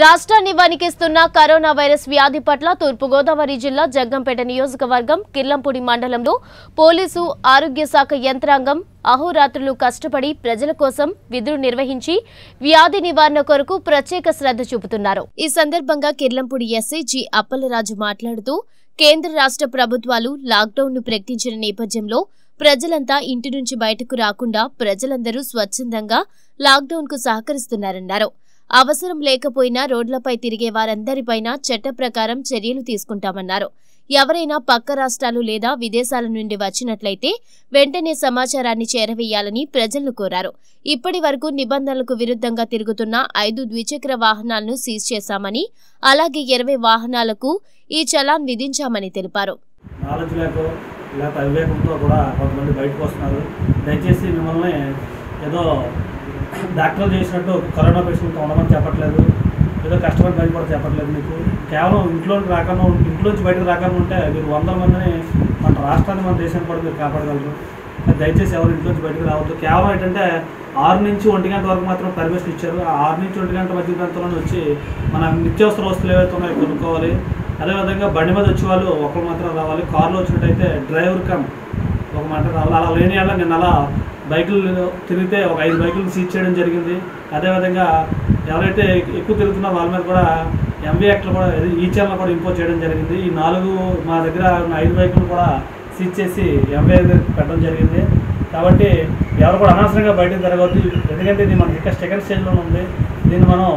రాష్ట్రాన్ని వణికిస్తున్న corona virus వ్యాధి పట్ల తూర్పుగోదావరి జిల్లా జగ్గంపేట నియోజకవర్గం కిర్లంపూడి మండలంలో పోలీసు ఆరోగ్య శాఖ యంత్రాంగం అహోరాత్రులు కష్టపడి ప్రజల కోసం విధులు నిర్వహించి వ్యాధి నివారణ కొరకు ప్రత్యేక శ్రద్ధ చూపుతున్నారు. ఈ సందర్భంగా కిర్లంపూడి ఎస్ఐ జి అప్పలరాజు మాట్లాడుతూ కేంద్ర రాష్ట్ర ప్రభుత్వాలు లాక్డౌన్ను ప్రకటించిన నేపథ్యంలో ప్రజలంతా ఇంటి నుంచి బయటకు రాకుండా ప్రజలందరూ స్వచ్ఛందంగా లాక్డౌన్కు సహకరిస్తున్నారన్నారు. అవసరం లేకపోయినా రోడ్లపై తిరిగే వారందరిపైన చట్ట ప్రకారం చర్యలు తీసుకుంటామన్నారు. ఎవరైనా పక్క రాష్ట్రాలు లేదా విదేశాల నుండి వచ్చినట్లయితే వెంటనే సమాచారాన్ని చేరవేయాలని ప్రజలను కోరారు. ఇప్పటి వరకు నిబంధనలకు విరుద్ధంగా తిరుగుతున్న ఐదు ద్విచక్ర వాహనాలను సీజ్ చేశామని అలాగే ఇరవై వాహనాలకు ఈ చలాన్ విధించామని తెలిపారు. లేకపోతే అవివేకంతో కూడా కొంతమంది బయటకు వస్తున్నారు. దయచేసి మిమ్మల్ని ఏదో డాక్టర్ చేసినట్టు కరోనా పేషెంట్తో ఉండమని చెప్పట్లేదు. ఏదో కష్టపడి బయట చెప్పట్లేదు మీకు. కేవలం ఇంట్లో రాకుండా ఇంట్లోంచి బయటకు రాకుండా ఉంటే మీరు వందల మందిని మన రాష్ట్రాన్ని మన దేశాన్ని కూడా మీరు కాపాడగలరు. దయచేసి ఎవరు ఇంట్లోంచి బయటకు రావద్దు. కేవలం ఏంటంటే ఆరు నుంచి ఒంటి గంట వరకు మాత్రం పర్మిషన్ ఇచ్చారు. ఆ ఆరు నుంచి ఒంటి గంట మధ్య ప్రాంతంలోనే వచ్చి మన నిత్యావసర వస్తువులు ఏవైతే ఉన్నాయో కొనుక్కోవాలి. అదేవిధంగా బండి మీద వచ్చే వాళ్ళు ఒకరు మాత్రం రావాలి. కారులో వచ్చినట్టయితే డ్రైవర్ కమ్ ఒక మాట రావాలి. అలా లేని వాళ్ళ నేను అలా బైకులు తిరిగితే ఒక ఐదు బైకులు సీజ్ చేయడం జరిగింది. అదేవిధంగా ఎవరైతే ఎక్కువ తిరుగుతున్నా వాళ్ళ మీద కూడా ఎంబీ యాక్ట్లు కూడా ఈ ఛానల్ కూడా ఇంపోజ్ చేయడం జరిగింది. ఈ నాలుగు మా దగ్గర ఉన్న ఐదు బైకులు కూడా సీజ్ చేసి ఎంవీ పెట్టడం జరిగింది. కాబట్టి ఎవరు కూడా అనవసరంగా బయటకు జరగవద్దు ఎందుకంటే ఇది మనకి ఇంకా సెకండ్ స్టేజ్లోనే ఉంది. దీన్ని మనం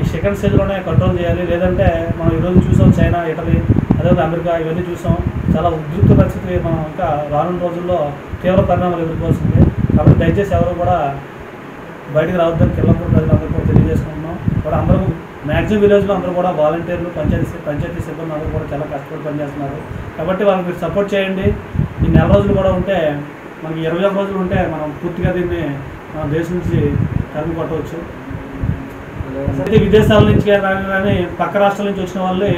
ఈ సెకండ్ స్టేజ్లోనే కంట్రోల్ చేయాలి. లేదంటే మనం ఈరోజు చూసాం చైనా ఇటలీ అదే అమెరికా ఇవన్నీ చూసాం. చాలా ఉద్రిక్త పరిస్థితి మనం ఇంకా రానున్న రోజుల్లో తీవ్ర పరిణామాలు ఎదుర్కోవాల్సింది. కాబట్టి దయచేసి ఎవరు కూడా బయటికి రావద్దని కిల్లపూర్ ప్రజలందరూ కూడా తెలియజేసుకుంటున్నాం. కూడా అందరూ మ్యాక్సిమం విలేజ్లో అందరూ కూడా వాలంటీర్లు పంచాయతీ పంచాయతీ సిబ్బంది అందరూ కూడా చాలా కష్టపడి పనిచేస్తున్నారు. కాబట్టి వాళ్ళకి మీరు సపోర్ట్ చేయండి. ఈ నెల రోజులు కూడా ఉంటే మనకి ఇరవై ఒక రోజులు ఉంటే మనం పూర్తిగా దీన్ని మన దేశం నుంచి తరిమి కొట్టవచ్చు. అయితే విదేశాల నుంచి కానీ పక్క రాష్ట్రాల నుంచి వచ్చిన వాళ్ళే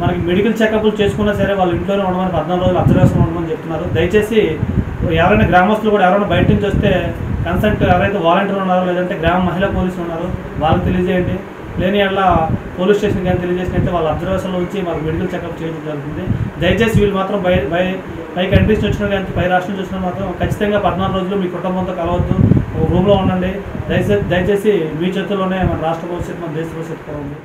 మనకి మెడికల్ చెకప్లు చేసుకున్నా సరే వాళ్ళు ఇంట్లోనే ఉండమని పద్నాలుగు రోజులు అబ్జర్వేషన్ ఉండమని చెప్తున్నారు. దయచేసి ఎవరైనా గ్రామస్తులు కూడా ఎవరైనా బయట నుంచి వస్తే కన్సల్ట్ ఎవరైతే వాలంటీర్ ఉన్నారో లేదంటే గ్రామ మహిళా పోలీసులు ఉన్నారో వాళ్ళకి తెలియజేయండి. లేని అలా పోలీస్ స్టేషన్ కానీ తెలియజేసినట్టే వాళ్ళ అబ్జర్వేషన్లో ఉంచి మాకు మెడికల్ చెకప్ చేయడం జరుగుతుంది. దయచేసి వీళ్ళు మాత్రం బై బై పై కంట్రీస్ వచ్చినా కానీ పై రాష్ట్రం వచ్చినా మాత్రం ఖచ్చితంగా పద్నాలుగు రోజులు మీ కుటుంబంతో కలవద్దు. ఒక రూమ్లో ఉండండి. దయచేసి దయచేసి మీ చేతుల్లోనే మన రాష్ట్ర భవిష్యత్తు మన దేశ భవిష్యత్తు కూడా ఉంది